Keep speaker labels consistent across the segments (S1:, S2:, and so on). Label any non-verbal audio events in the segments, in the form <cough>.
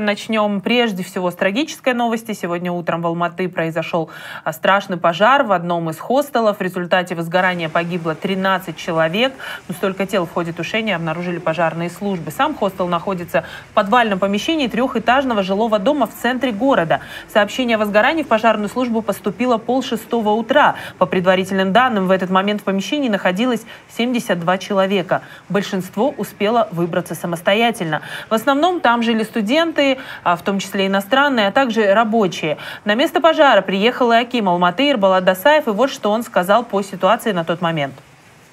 S1: Начнем прежде всего с трагической новости. Сегодня утром в Алматы произошел а, страшный пожар в одном из хостелов. В результате возгорания погибло 13 человек. Но столько тел в ходе тушения обнаружили пожарные службы. Сам хостел находится в подвальном помещении трехэтажного жилого дома в центре города. Сообщение о возгорании в пожарную службу поступило полшестого утра. По предварительным данным, в этот момент в помещении находилось 72 человека. Большинство успело выбраться самостоятельно. В основном там жили студенты, туристы, в том числе иностранные, а также рабочие. На место пожара приехал и Аким Алматы Ирбалат Дасаев, и вот что он сказал по ситуации на тот момент.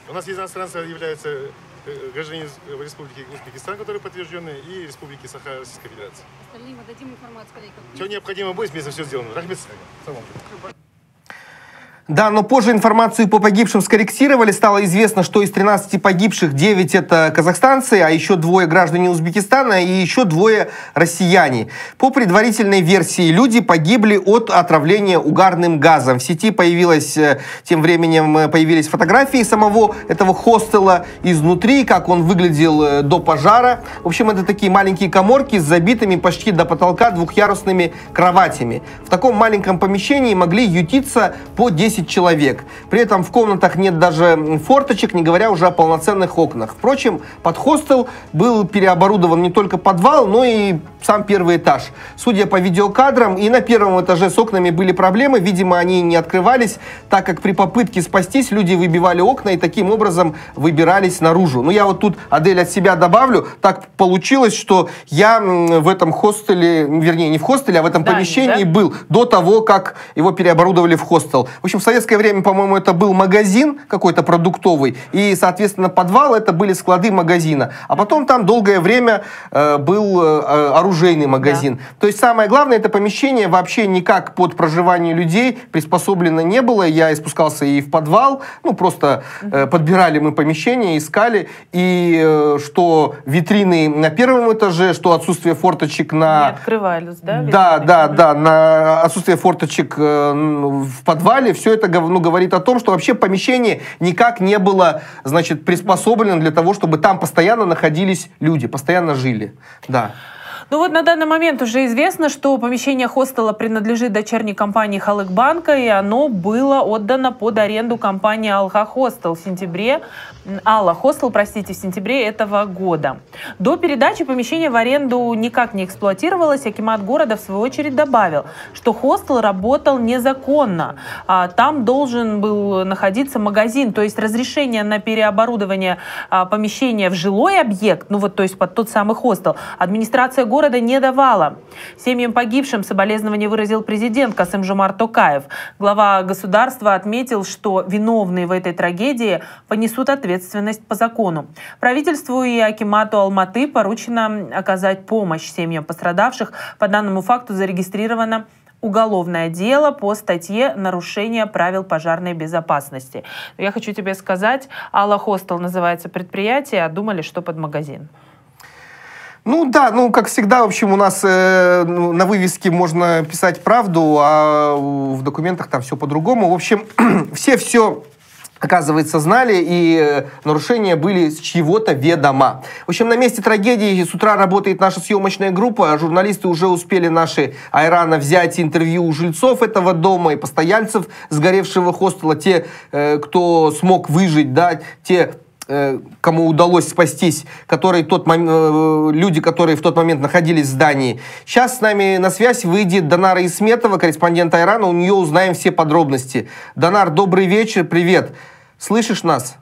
S2: У нас из иностранцев являются э, граждане Республики Узбекистан, которые подтверждены, и Республики Саха Российской Федерации. Остальные мы дадим информацию, коллеги. Что необходимо будет, вместе все сделано. Рахмет.
S3: Да, но позже информацию по погибшим скорректировали. Стало известно, что из 13 погибших 9 это казахстанцы, а еще двое граждане Узбекистана и еще двое россияне. По предварительной версии, люди погибли от отравления угарным газом. В сети появилась, э, тем временем э, появились фотографии самого этого хостела изнутри, как он выглядел э, до пожара. В общем, это такие маленькие коморки с забитыми почти до потолка двухъярусными кроватями. В таком маленьком помещении могли ютиться по 10 10 человек. При этом в комнатах нет даже форточек, не говоря уже о полноценных окнах. Впрочем, под хостел был переоборудован не только подвал, но и сам первый этаж. Судя по видеокадрам, и на первом этаже с окнами были проблемы. Видимо, они не открывались, так как при попытке спастись люди выбивали окна и таким образом выбирались наружу. Ну, я вот тут, Адель, от себя добавлю. Так получилось, что я в этом хостеле, вернее, не в хостеле, а в этом да, помещении да? был до того, как его переоборудовали в хостел. В общем, в советское время, по-моему, это был магазин какой-то продуктовый, и, соответственно, подвал это были склады магазина. А потом там долгое время э, был э, оружейный магазин. Да. То есть самое главное, это помещение вообще никак под проживание людей приспособлено не было. Я спускался и в подвал, ну просто э, подбирали мы помещение, искали, и э, что витрины на первом этаже, что отсутствие форточек на...
S1: Не открывались, да?
S3: Да, да, да, на отсутствие форточек э, в подвале, все это ну, говорит о том, что вообще помещение никак не было, значит, приспособлено для того, чтобы там постоянно находились люди, постоянно жили. Да.
S1: Ну вот на данный момент уже известно, что помещение хостела принадлежит дочерней компании Халыкбанка, и оно было отдано под аренду компании Алха Хостел в сентябре, Алла Хостел, простите, в сентябре этого года. До передачи помещение в аренду никак не эксплуатировалось. Акимат города, в свою очередь, добавил, что хостел работал незаконно. А там должен был находиться магазин, то есть разрешение на переоборудование а, помещения в жилой объект, ну вот, то есть под тот самый хостел, администрация города города не давала. Семьям погибшим соболезнования выразил президент Касым Жумар Токаев. Глава государства отметил, что виновные в этой трагедии понесут ответственность по закону. Правительству и Акимату Алматы поручено оказать помощь семьям пострадавших. По данному факту зарегистрировано уголовное дело по статье «Нарушение правил пожарной безопасности». Я хочу тебе сказать, Алла Хостел называется предприятие, а думали, что под магазин.
S3: Ну да, ну как всегда, в общем, у нас э, ну, на вывеске можно писать правду, а в документах там все по-другому. В общем, <clears throat> все все оказывается, знали, и э, нарушения были с чьего-то ведома. В общем, на месте трагедии с утра работает наша съемочная группа, журналисты уже успели наши Айрана взять интервью у жильцов этого дома и постояльцев сгоревшего хостела, те, э, кто смог выжить, да, те кому удалось спастись, которые тот э, люди, которые в тот момент находились в здании. Сейчас с нами на связь выйдет Донара Исметова, корреспондент Айрана. У нее узнаем все подробности. Донар, добрый вечер, привет. Слышишь нас?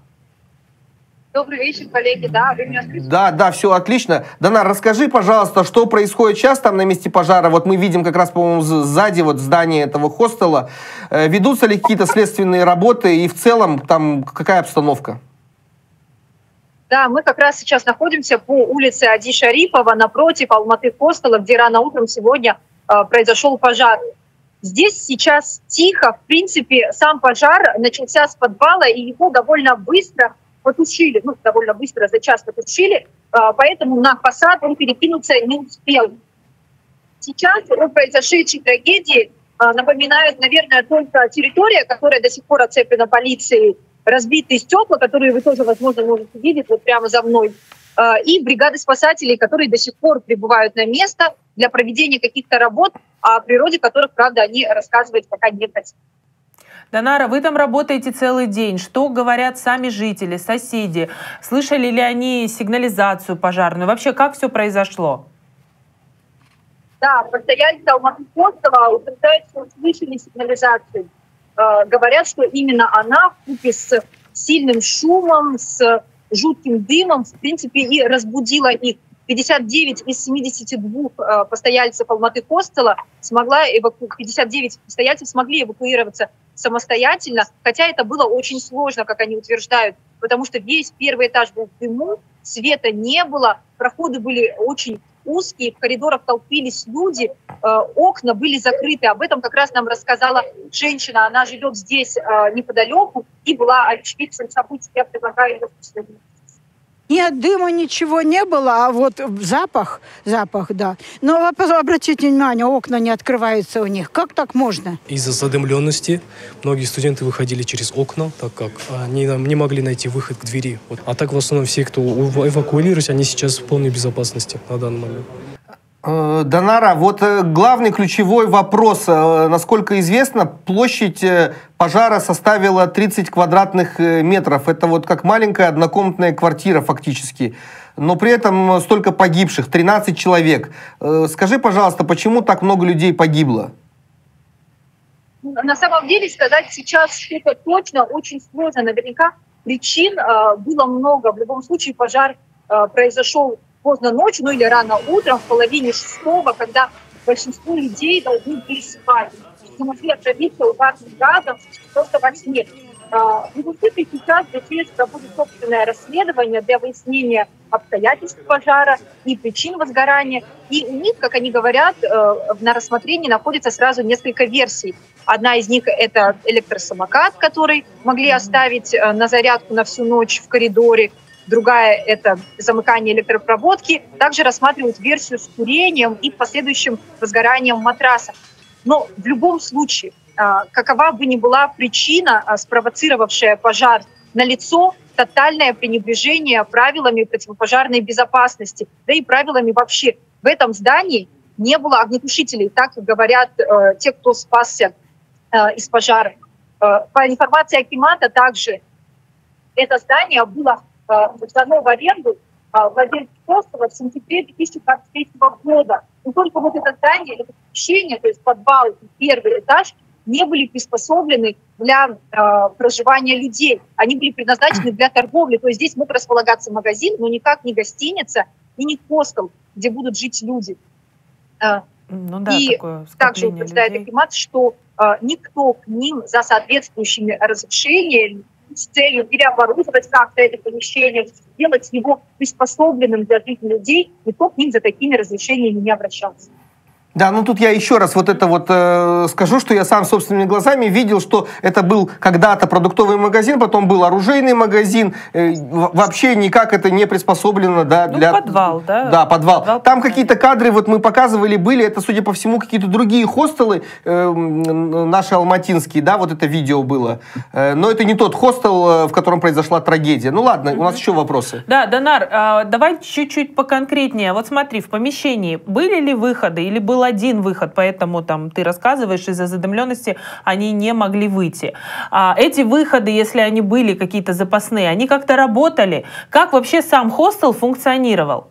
S4: Добрый вечер, коллеги. Да, вы меня слышите?
S3: Да, да, все отлично. Донар, расскажи, пожалуйста, что происходит сейчас там на месте пожара? Вот мы видим как раз, по-моему, сзади вот здание этого хостела. Э, ведутся ли какие-то следственные работы и в целом там какая обстановка?
S4: Да, мы как раз сейчас находимся по улице Ади Шарипова напротив Алматы Хостела, где рано утром сегодня э, произошел пожар. Здесь сейчас тихо, в принципе, сам пожар начался с подвала, и его довольно быстро потушили, ну, довольно быстро, за час потушили, э, поэтому на фасад он перекинуться не успел. Сейчас о произошедшей трагедии э, напоминает, наверное, только территория, которая до сих пор оцеплена полицией, разбитые стекла, которые вы тоже, возможно, можете видеть вот прямо за мной. и бригады спасателей, которые до сих пор прибывают на место для проведения каких-то работ, о природе которых, правда, они рассказывать пока не хотят.
S1: Донара, вы там работаете целый день. Что говорят сами жители, соседи? Слышали ли они сигнализацию пожарную? Вообще, как все произошло?
S4: Да, постояльцы Алматы Костова утверждают, что услышали сигнализацию. Э, говорят, что именно она в купе с сильным шумом, с жутким дымом, в принципе, и разбудила их. 59 из 72 э, постояльцев Алматы Костела смогла эваку... 59 постояльцев смогли эвакуироваться самостоятельно, хотя это было очень сложно, как они утверждают, потому что весь первый этаж был в дыму, света не было, проходы были очень узкие, в коридорах толпились люди, э, окна были закрыты. Об этом как раз нам рассказала женщина, она живет здесь э, неподалеку и была очевидцем событий. Я предлагаю ее
S5: нет дыма, ничего не было, а вот запах, запах, да. Но обратите внимание, окна не открываются у них. Как так можно?
S6: Из-за задымленности многие студенты выходили через окна, так как они не могли найти выход к двери. Вот. А так в основном все, кто эвакуировались, они сейчас в полной безопасности на данный момент.
S3: Э, Донара, вот э, главный ключевой вопрос. Э, насколько известно, площадь пожара составила 30 квадратных метров. Это вот как маленькая однокомнатная квартира фактически. Но при этом столько погибших, 13 человек. Скажи, пожалуйста, почему так много людей погибло?
S4: На самом деле сказать сейчас что-то точно очень сложно. Наверняка причин было много. В любом случае пожар произошел поздно ночью, ну или рано утром, в половине шестого, когда большинство людей должны были спать. Могли отравиться угарным газом просто во сне. В любом случае сейчас здесь проводит собственное расследование для выяснения обстоятельств пожара и причин возгорания. И у них, как они говорят, э, на рассмотрении находится сразу несколько версий. Одна из них – это электросамокат, который могли оставить э, на зарядку на всю ночь в коридоре другая – это замыкание электропроводки. Также рассматривают версию с курением и последующим возгоранием матраса. Но в любом случае, а, какова бы ни была причина, а, спровоцировавшая пожар, на лицо тотальное пренебрежение правилами противопожарной безопасности, да и правилами вообще. В этом здании не было огнетушителей, так говорят э, те, кто спасся э, из пожара. Э, по информации Акимата также это здание было дано в аренду владельцу Костова в сентябре 2023 года. Но только вот это здание, это помещение, то есть подвал и первый этаж, не были приспособлены для э, проживания людей. Они были предназначены для торговли. То есть здесь мог располагаться магазин, но никак не гостиница и не хостел, где будут жить люди. Э, ну, да, и также утверждает Акимат, что э, никто к ним за соответствующими разрешениями с целью переоборудовать как-то это помещение, сделать его приспособленным для жизни людей, никто к ним за такими разрешениями не обращался.
S3: Да, ну тут я еще раз вот это вот э, скажу, что я сам собственными глазами видел, что это был когда-то продуктовый магазин, потом был оружейный магазин, э, вообще никак это не приспособлено, да,
S1: ну, для... подвал, да?
S3: Да, подвал. подвал Там какие-то кадры вот мы показывали, были, это, судя по всему, какие-то другие хостелы, э, наши алматинские, да, вот это видео было. Э, но это не тот хостел, э, в котором произошла трагедия. Ну ладно, у нас еще вопросы.
S1: Да, Донар, э, давай чуть-чуть поконкретнее. Вот смотри, в помещении были ли выходы или был был один выход, поэтому там ты рассказываешь, из-за задымленности они не могли выйти. А эти выходы, если они были какие-то запасные, они как-то работали. Как вообще сам хостел функционировал?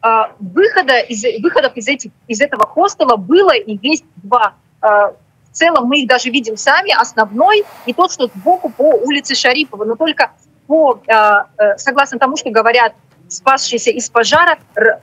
S4: А, выхода из, выходов из, этих, из этого хостела было и есть два. А, в целом мы их даже видим сами, основной и тот, что сбоку по улице Шарипова. Но только по, а, э, согласно тому, что говорят спасшийся из пожара,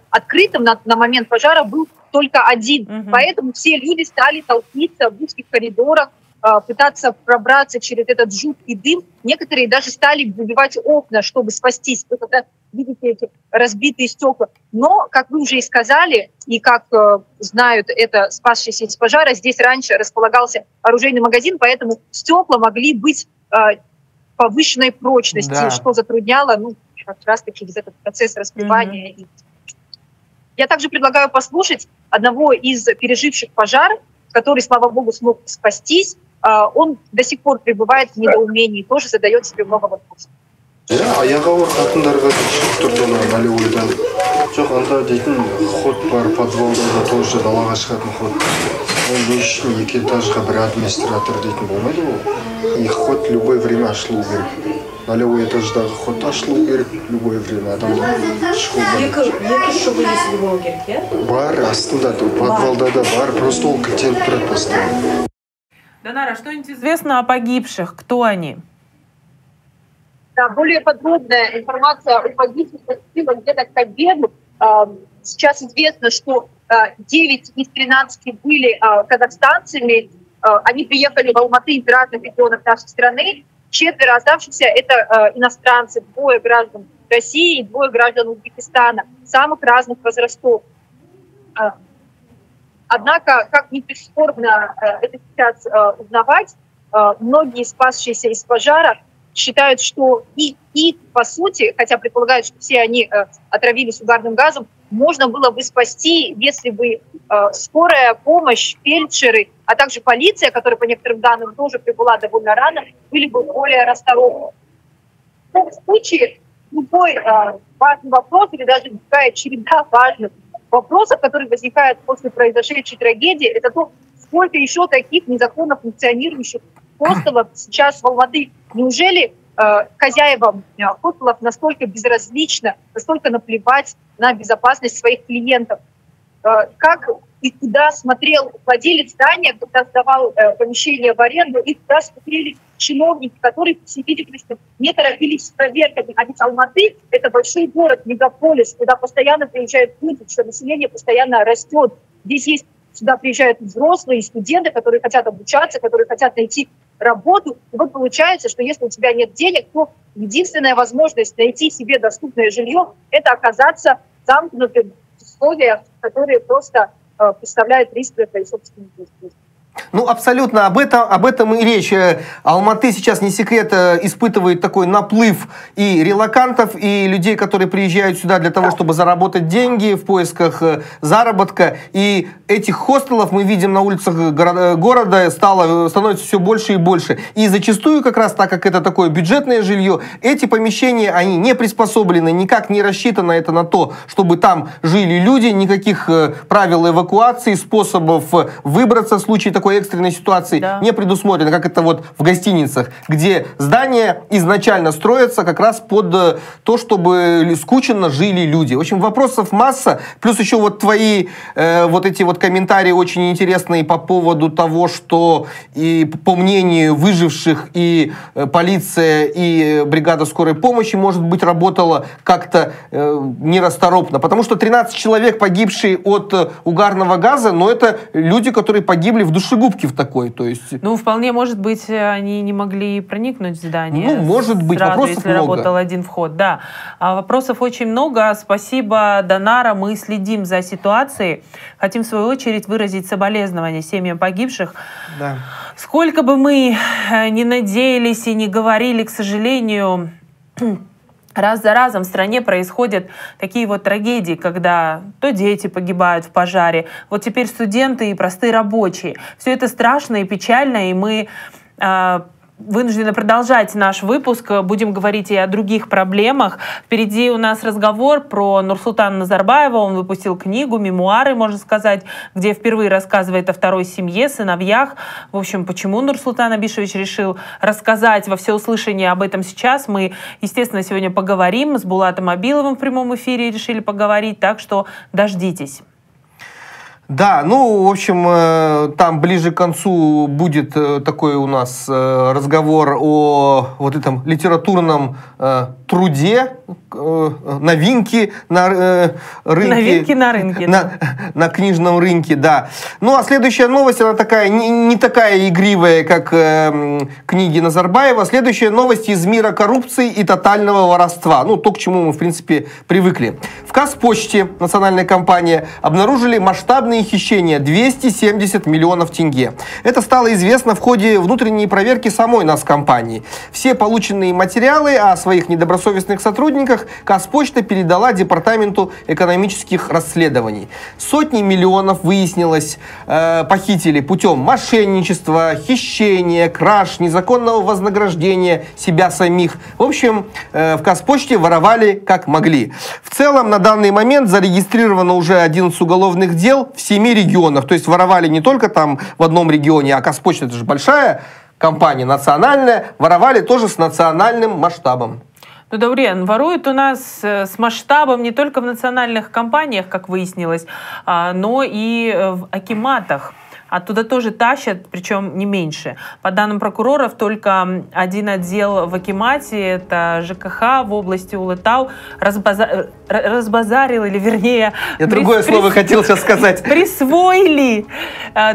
S4: открытым на, на момент пожара был только один. Угу. Поэтому все люди стали толпиться в узких коридорах, а, пытаться пробраться через этот жуткий дым. Некоторые даже стали выбивать окна, чтобы спастись. Вы когда видите эти разбитые стекла. Но, как вы уже и сказали, и как э, знают это спасшиеся из пожара, здесь раньше располагался оружейный магазин, поэтому стекла могли быть э, повышенной прочности, да. что затрудняло ну, как раз-таки вот этот процесс раскрывания. Mm-hmm. Я также предлагаю послушать одного из переживших пожар, который, слава богу, смог спастись. А, он до сих пор пребывает в недоумении, тоже задает себе много вопросов.
S7: аяғы ауыр қатындарға тұрды ана налевойдан жоқ анда дейтін ход бар подвалда да тоже далаға шығатын ход ол не үшін екі этажға бір администратор дейтін болмайды ғой и ход любое время ашылу керек налевой этаждағы ход ашылу керек любое время адамдар шығу
S1: екі екі шығу есігі болу керек иә
S7: бар астында подвалда да бар просто ол кілтеніп тұрады постоянно
S1: Донара, что-нибудь известно о погибших? Кто они?
S4: Да, более подробная информация о погибших поступила где-то к обеду. Сейчас известно, что 9 из 13 были казахстанцами. Они приехали в Алматы из разных регионов нашей страны. Четверо оставшихся – это иностранцы, двое граждан России и двое граждан Узбекистана, самых разных возрастов. Однако, как ни прискорбно это сейчас узнавать, многие спасшиеся из пожара считают, что и, и по сути, хотя предполагают, что все они э, отравились угарным газом, можно было бы спасти, если бы э, скорая помощь, фельдшеры, а также полиция, которая по некоторым данным тоже прибыла довольно рано, были бы более расторопны. В том случае любой э, важный вопрос или даже такая череда важных вопросов, которые возникают после произошедшей трагедии, это то, сколько еще таких незаконно функционирующих <clears throat> хостелов сейчас в Алматы. Неужели хозяевам э, хостелов настолько безразлично, настолько наплевать на безопасность своих клиентов? Э, как и куда смотрел владелец здания, когда сдавал э, помещение в аренду, и куда смотрели чиновники, которые, по всей видимости, не торопились с проверками. А ведь Алматы – это большой город, мегаполис, куда постоянно приезжают люди, что население постоянно растет. Здесь есть сюда приезжают взрослые, студенты, которые хотят обучаться, которые хотят найти работу. И вот получается, что если у тебя нет денег, то единственная возможность найти себе доступное жилье – это оказаться замкнутым в условиях, которые просто э, представляют риск для твоей собственной жизни.
S3: Ну, абсолютно об этом, об этом и речь. Э, Алматы сейчас, не секрет, э, испытывает такой наплыв и релакантов, и людей, которые приезжают сюда для того, чтобы заработать деньги в поисках э, заработка. И этих хостелов мы видим на улицах города стало, становится все больше и больше. И зачастую, как раз так как это такое бюджетное жилье, эти помещения, они не приспособлены, никак не рассчитано это на то, чтобы там жили люди, никаких правил эвакуации, способов выбраться в случае такой экстренной ситуации да. не предусмотрено, как это вот в гостиницах, где здания изначально строятся как раз под э, то, чтобы скученно жили люди. В общем, вопросов масса, плюс еще вот твои э, вот эти вот комментарии очень интересные по поводу того, что и по мнению выживших и э, полиция, и бригада скорой помощи, может быть, работала как-то э, нерасторопно, потому что 13 человек, погибшие от э, угарного газа, но это люди, которые погибли в душе душегубки в такой, то есть...
S1: Ну, вполне может быть, они не могли проникнуть в здание.
S3: Ну, может быть,
S1: сразу,
S3: вопросов
S1: если
S3: много.
S1: работал один вход, да. А вопросов очень много. Спасибо, Донара, мы следим за ситуацией. Хотим, в свою очередь, выразить соболезнования семьям погибших.
S3: Да.
S1: Сколько бы мы э, ни надеялись и не говорили, к сожалению, раз за разом в стране происходят такие вот трагедии, когда то дети погибают в пожаре, вот теперь студенты и простые рабочие. Все это страшно и печально, и мы э, вынуждены продолжать наш выпуск. Будем говорить и о других проблемах. Впереди у нас разговор про Нурсултана Назарбаева. Он выпустил книгу, мемуары, можно сказать, где впервые рассказывает о второй семье, сыновьях. В общем, почему Нурсултан Абишевич решил рассказать во всеуслышание об этом сейчас, мы, естественно, сегодня поговорим. С Булатом Абиловым в прямом эфире решили поговорить, так что дождитесь.
S3: Да, ну, в общем, э, там ближе к концу будет э, такой у нас э, разговор о вот этом литературном труде, новинки на рынке.
S1: Новинки на рынке.
S3: На, да. на книжном рынке, да. Ну, а следующая новость, она такая, не, не такая игривая, как книги Назарбаева. Следующая новость из мира коррупции и тотального воровства. Ну, то, к чему мы, в принципе, привыкли. В Казпочте, национальная компания, обнаружили масштабные Крупные хищения 270 миллионов тенге. Это стало известно в ходе внутренней проверки самой нас компании. Все полученные материалы о своих недобросовестных сотрудниках Казпочта передала Департаменту экономических расследований. Сотни миллионов, выяснилось, э, похитили путем мошенничества, хищения, краж, незаконного вознаграждения себя самих. В общем, э, в Казпочте воровали как могли. В целом, на данный момент зарегистрировано уже 11 уголовных дел в 7 регионах. То есть воровали не только там в одном регионе, а Казпочта это же большая компания национальная, воровали тоже с национальным масштабом.
S1: Ну, Даурен, воруют у нас э, с масштабом не только в национальных компаниях, как выяснилось, а, но и э, в акиматах. Оттуда тоже тащат, причем не меньше. По данным прокуроров, только один отдел в Акимате, это ЖКХ в области Улытау, разбаза... разбазарил, или вернее...
S3: Я другое прис... слово хотел сейчас сказать. <laughs>
S1: Присвоили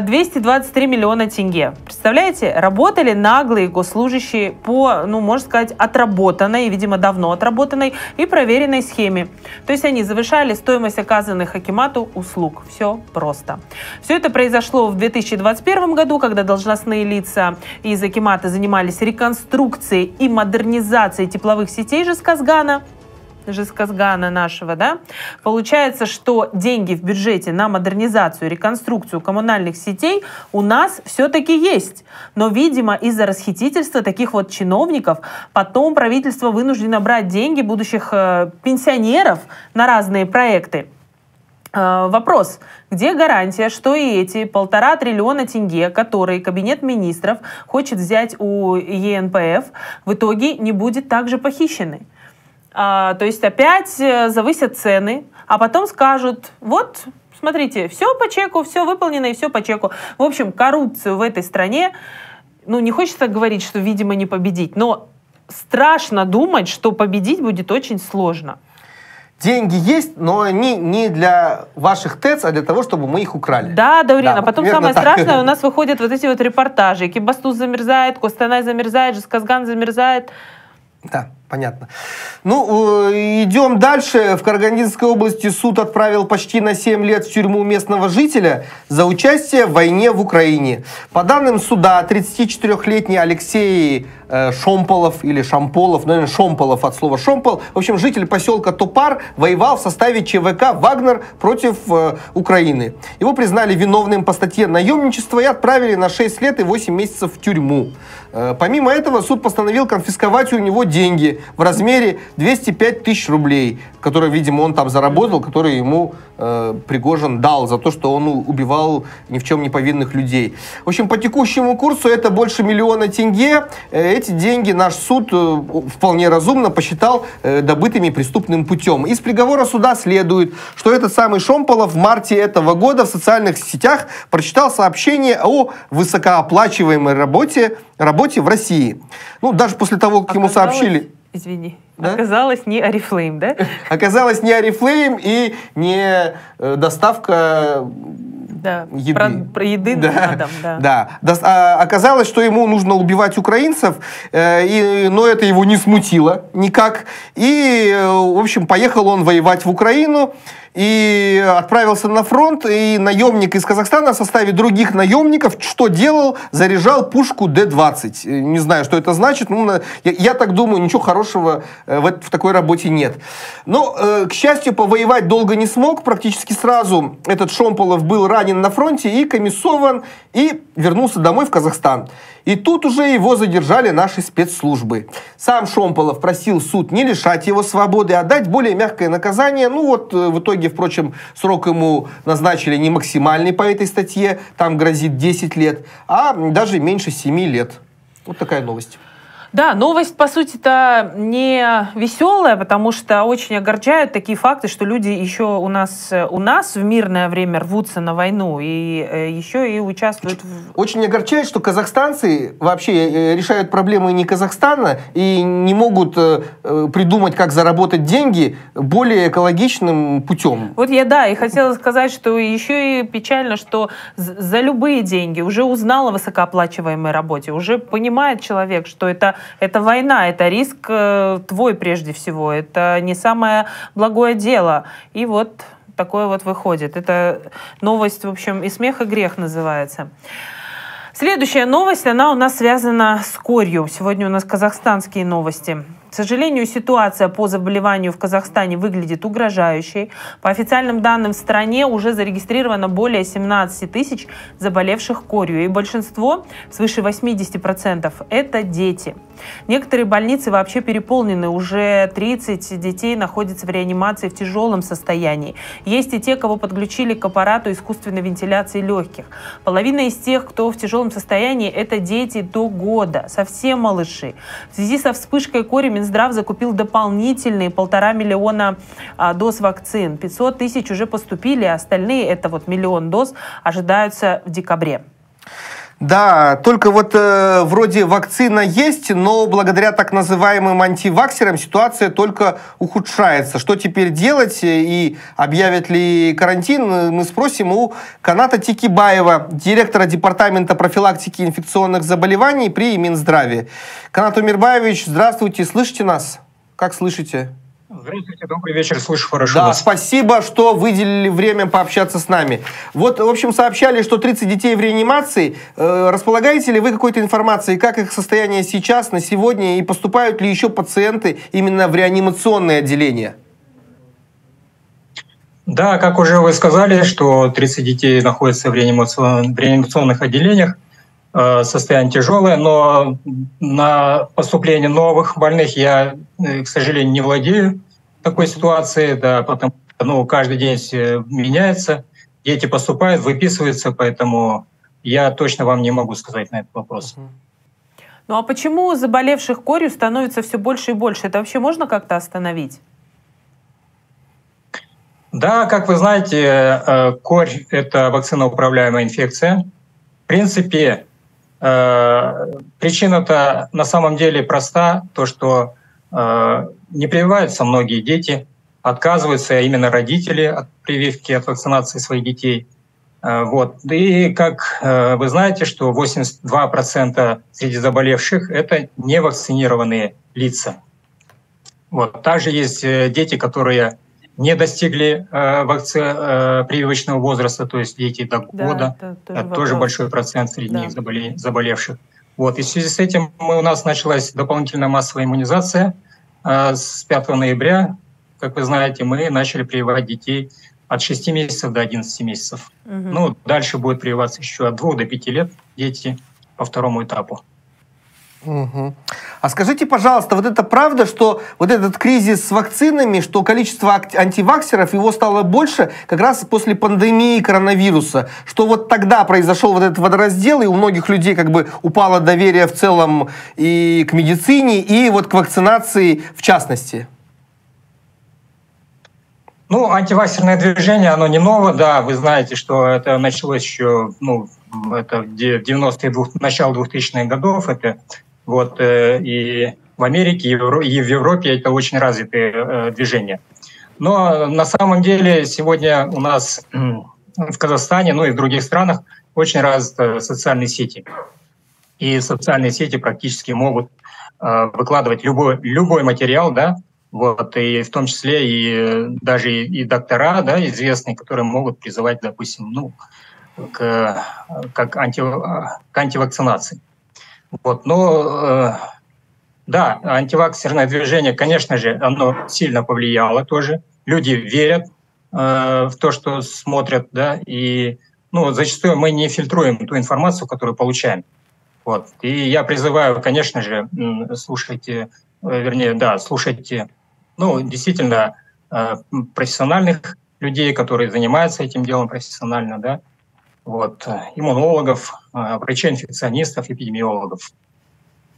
S1: 223 э, миллиона тенге. Представляете, работали наглые госслужащие по, ну, можно сказать, отработанной, видимо, давно отработанной и проверенной схеме. То есть они завышали стоимость оказанных Акимату услуг. Все просто. Все это произошло в 2021 году, когда должностные лица из Акимата занимались реконструкцией и модернизацией тепловых сетей Жесказгана, Жесказгана нашего, да, получается, что деньги в бюджете на модернизацию, реконструкцию коммунальных сетей у нас все-таки есть. Но, видимо, из-за расхитительства таких вот чиновников потом правительство вынуждено брать деньги будущих э, пенсионеров на разные проекты. Э, вопрос, где гарантия, что и эти полтора триллиона тенге, которые Кабинет министров хочет взять у ЕНПФ, в итоге не будет также похищены? А, то есть опять э, завысят цены, а потом скажут, вот, смотрите, все по чеку, все выполнено и все по чеку. В общем, коррупцию в этой стране, ну, не хочется говорить, что, видимо, не победить, но страшно думать, что победить будет очень сложно.
S3: Деньги есть, но они не для ваших ТЭЦ, а для того, чтобы мы их украли.
S1: Да, Даурина. Да, потом самое так. страшное, у нас выходят вот эти вот репортажи. Кибастуз замерзает, Костанай замерзает, Жесказган замерзает.
S3: Да. Понятно. Ну, э, идем дальше. В Карагандинской области суд отправил почти на 7 лет в тюрьму местного жителя за участие в войне в Украине. По данным суда, 34-летний Алексей э, Шомполов или Шамполов, наверное, Шомполов от слова Шомпол, в общем, житель поселка Топар, воевал в составе ЧВК «Вагнер» против э, Украины. Его признали виновным по статье наемничества и отправили на 6 лет и 8 месяцев в тюрьму. Э, помимо этого, суд постановил конфисковать у него деньги в размере 205 тысяч рублей, которые, видимо, он там заработал, которые ему э, Пригожин дал за то, что он убивал ни в чем не повинных людей. В общем, по текущему курсу это больше миллиона тенге. Э, эти деньги наш суд э, вполне разумно посчитал добытыми преступным путем. Из приговора суда следует, что этот самый Шомполов в марте этого года в социальных сетях прочитал сообщение о высокооплачиваемой работе, работе в России. Ну, даже после того, как ему сообщили...
S1: Извини. Да? Оказалось не Арифлейм, да? <laughs>
S3: Оказалось не Арифлейм и не э, доставка
S1: да, еды. Про, про еды да, на дом, да.
S3: да. да. А, оказалось, что ему нужно убивать украинцев, э, и, но это его не смутило никак. И, э, в общем, поехал он воевать в Украину и отправился на фронт, и наемник из Казахстана в составе других наемников что делал? Заряжал пушку Д-20. Не знаю, что это значит, ну, я, я так думаю, ничего хорошего э, в, в такой работе нет. Но, э, к счастью, повоевать долго не смог, практически сразу этот Шомполов был ранен на фронте и комиссован, и вернулся домой в Казахстан. И тут уже его задержали наши спецслужбы. Сам Шомполов просил суд не лишать его свободы, а дать более мягкое наказание. Ну вот, э, в итоге, впрочем, срок ему назначили не максимальный по этой статье, там грозит 10 лет, а даже меньше 7 лет. Вот такая новость.
S1: Да, новость, по сути-то, не веселая, потому что очень огорчают такие факты, что люди еще у нас, у нас в мирное время рвутся на войну и э, еще и участвуют в...
S3: Очень огорчает, что казахстанцы вообще э, решают проблемы не Казахстана и не могут э, придумать, как заработать деньги более экологичным путем.
S1: Вот я, да, и хотела сказать, что еще и печально, что за любые деньги уже узнал о высокооплачиваемой работе, уже понимает человек, что это это война, это риск э, твой прежде всего, это не самое благое дело. И вот такое вот выходит. Это новость, в общем, и смех, и грех называется. Следующая новость, она у нас связана с корью. Сегодня у нас казахстанские новости. К сожалению, ситуация по заболеванию в Казахстане выглядит угрожающей. По официальным данным, в стране уже зарегистрировано более 17 тысяч заболевших корью, и большинство, свыше 80%, это дети. Некоторые больницы вообще переполнены, уже 30 детей находятся в реанимации в тяжелом состоянии. Есть и те, кого подключили к аппарату искусственной вентиляции легких. Половина из тех, кто в тяжелом состоянии, это дети до года, совсем малыши. В связи со вспышкой кори Минздрав закупил дополнительные полтора миллиона а, доз вакцин. 500 тысяч уже поступили, а остальные, это вот миллион доз, ожидаются в декабре.
S3: Да, только вот э, вроде вакцина есть, но благодаря так называемым антиваксерам ситуация только ухудшается. Что теперь делать и объявят ли карантин, мы спросим у Каната Тикибаева, директора Департамента профилактики инфекционных заболеваний при Минздраве. Канат Умирбаевич, здравствуйте, слышите нас? Как слышите?
S8: Здравствуйте, добрый вечер, слышу хорошо.
S3: Да, вас. спасибо, что выделили время пообщаться с нами. Вот, в общем, сообщали, что 30 детей в реанимации. Э, располагаете ли вы какой-то информацией, как их состояние сейчас, на сегодня, и поступают ли еще пациенты именно в реанимационные отделения?
S8: Да, как уже вы сказали, что 30 детей находятся в, реанимацион... в реанимационных отделениях. Э, состояние тяжелое, но на поступление новых больных я, э, к сожалению, не владею такой ситуацией, да, потому что ну, каждый день меняется, дети поступают, выписываются, поэтому я точно вам не могу сказать на этот вопрос.
S1: Ну а почему заболевших корью становится все больше и больше? Это вообще можно как-то остановить?
S8: Да, как вы знаете, э, корь – это вакциноуправляемая инфекция. В принципе, причина-то на самом деле проста, то, что э, не прививаются многие дети, отказываются именно родители от прививки, от вакцинации своих детей. Э, вот. И как вы знаете, что 82% среди заболевших – это невакцинированные лица. Вот. Также есть дети, которые не достигли э, вакци... э, прививочного возраста, то есть дети до года, да, это тоже, это тоже большой процент среди да. них заболе... заболевших. Вот. И в связи с этим мы, у нас началась дополнительная массовая иммунизация. Э, с 5 ноября, как вы знаете, мы начали прививать детей от 6 месяцев до 11 месяцев. Угу. Ну, дальше будет прививаться еще от 2 до 5 лет дети по второму этапу.
S3: Угу. А скажите, пожалуйста, вот это правда, что вот этот кризис с вакцинами, что количество антиваксеров его стало больше как раз после пандемии коронавируса, что вот тогда произошел вот этот водораздел, и у многих людей как бы упало доверие в целом и к медицине, и вот к вакцинации в частности?
S8: Ну, антиваксерное движение, оно не ново, да, вы знаете, что это началось еще, ну, это в 90-е, начало 2000-х годов, это вот, э, и в Америке, и в Европе это очень развитые э, движения. Но на самом деле сегодня у нас в Казахстане, ну и в других странах очень развиты социальные сети. И социальные сети практически могут э, выкладывать любой, любой материал, да, вот, и в том числе и даже и, и доктора, да, известные, которые могут призывать, допустим, ну, к, как анти, к антивакцинации. Вот, но э, да, антиваксерное движение, конечно же, оно сильно повлияло тоже. Люди верят э, в то, что смотрят, да, и ну, зачастую мы не фильтруем ту информацию, которую получаем. Вот. И я призываю, конечно же, слушайте, э, вернее, да, слушайте, ну, действительно, э, профессиональных людей, которые занимаются этим делом профессионально, да, вот, иммунологов, а, врачей-инфекционистов, эпидемиологов.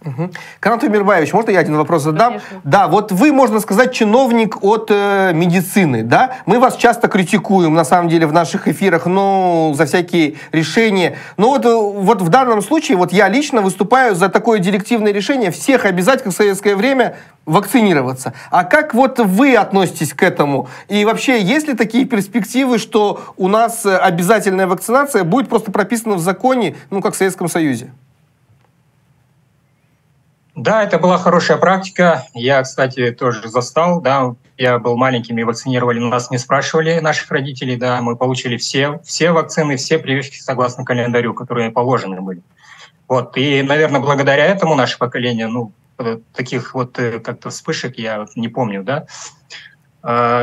S3: Угу. Канат Умирбаевич, можно я один вопрос задам? Конечно. Да, вот вы, можно сказать, чиновник от э, медицины, да? Мы вас часто критикуем, на самом деле, в наших эфирах, ну, за всякие решения. Но вот, э, вот в данном случае, вот я лично выступаю за такое директивное решение всех обязать, как в советское время, вакцинироваться. А как вот вы относитесь к этому? И вообще, есть ли такие перспективы, что у нас э, обязательная вакцинация будет просто прописана в законе, ну, как в Советском Союзе?
S8: Да, это была хорошая практика. Я, кстати, тоже застал, да, я был маленьким и вакцинировали, нас не спрашивали наших родителей, да, мы получили все, все вакцины, все прививки согласно календарю, которые положены были. Вот, и, наверное, благодаря этому наше поколение, ну, таких вот как-то вспышек я не помню, да.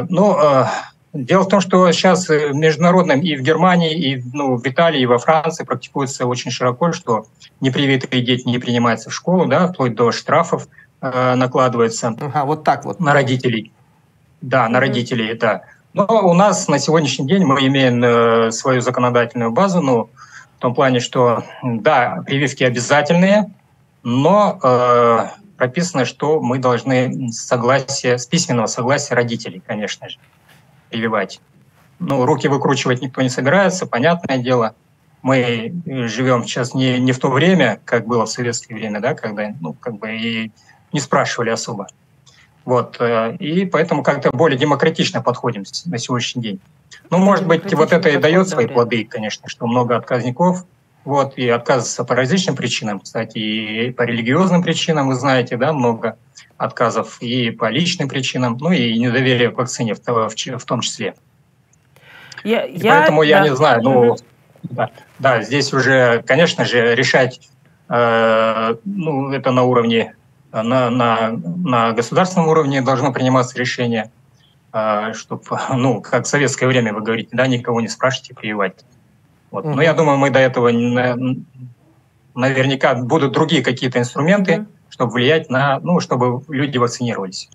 S8: Но Дело в том, что сейчас в международном и в Германии, и ну, в Италии, и во Франции практикуется очень широко, что непривитые дети не принимаются в школу, да, вплоть до штрафов э, накладывается.
S3: Ага, вот так вот.
S8: На родителей. Да, на родителей, да. Но у нас на сегодняшний день мы имеем э, свою законодательную базу, ну, в том плане, что, да, прививки обязательные, но э, прописано, что мы должны согласие, с письменного согласия родителей, конечно же прививать. Ну, руки выкручивать никто не собирается, понятное дело. Мы живем сейчас не, не в то время, как было в советское время, да, когда, ну, как бы и не спрашивали особо. Вот, э, и поэтому как-то более демократично подходим на сегодняшний день. Ну, может быть, вот это и дает свои плоды, конечно, что много отказников, вот, и отказываются по различным причинам, кстати, и по религиозным причинам, вы знаете, да, много отказов, и по личным причинам, ну и недоверие к вакцине в, в, в том числе. Я, и я, поэтому я да. не знаю, ну, да, да, здесь уже, конечно же, решать, э, ну, это на уровне, на, на, на государственном уровне должно приниматься решение, э, чтобы, <laughs> ну, как в советское время вы говорите, да, никого не спрашивайте прививать. Вот. Но я думаю, мы до этого наверняка будут другие какие-то инструменты, чтобы влиять на, ну, чтобы люди вакцинировались.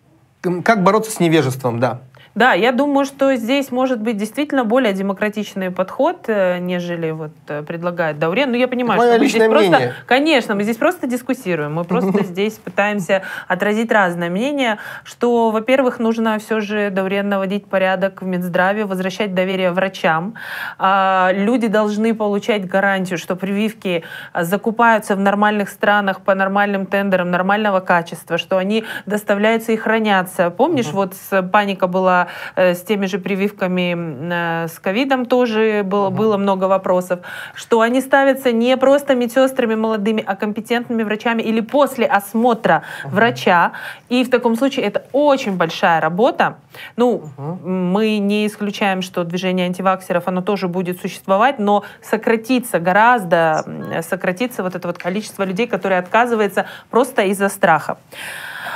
S3: Как бороться с невежеством, да.
S1: Да, я думаю, что здесь может быть действительно более демократичный подход, э, нежели вот э, предлагает Даурен. Ну, я понимаю,
S3: что
S1: мы
S3: здесь
S1: мнение. просто... Конечно, мы здесь просто дискуссируем. Мы просто <laughs> здесь пытаемся отразить разное мнение, что, во-первых, нужно все же, Даурен, наводить порядок в Минздраве, возвращать доверие врачам. А, люди должны получать гарантию, что прививки а, закупаются в нормальных странах по нормальным тендерам нормального качества, что они доставляются и хранятся. Помнишь, вот паника была Э, с теми же прививками э, с ковидом тоже было, угу. было много вопросов, что они ставятся не просто медсестрами молодыми, а компетентными врачами или после осмотра угу. врача. И в таком случае это очень большая работа. Ну, угу. мы не исключаем, что движение антиваксеров, оно тоже будет существовать, но сократится гораздо, сократится вот это вот количество людей, которые отказываются просто из-за страха.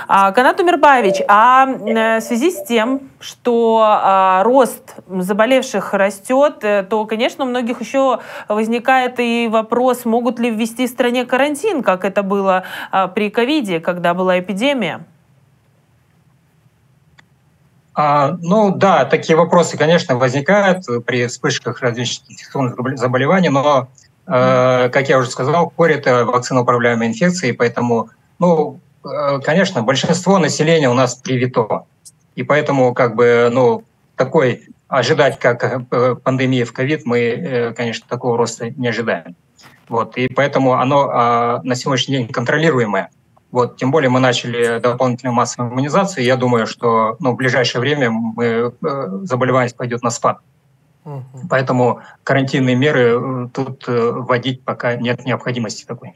S1: А, Канат Умербаевич, а э, в связи с тем, что а, рост заболевших растет, э, то, конечно, у многих еще возникает и вопрос, могут ли ввести в стране карантин, как это было а, при ковиде, когда была эпидемия?
S8: А, ну да, такие вопросы, конечно, возникают при вспышках различных инфекционных заболеваний, но, э, как я уже сказал, кори – это вакциноуправляемые инфекции, поэтому ну, конечно, большинство населения у нас привито. И поэтому, как бы, ну, такой ожидать, как э, пандемия в ковид, мы, э, конечно, такого роста не ожидаем. Вот, и поэтому оно а, на сегодняшний день контролируемое. Вот, тем более мы начали дополнительную массовую иммунизацию, я думаю, что ну, в ближайшее время мы, заболеваемость пойдет на спад. Угу. Поэтому карантинные меры тут вводить пока нет необходимости такой.